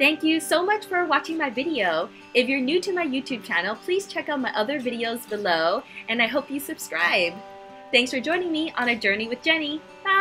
Thank you so much for watching my video. If you're new to my YouTube channel, please check out my other videos below, and I hope you subscribe. Thanks for joining me on a journey with Jenney. Bye!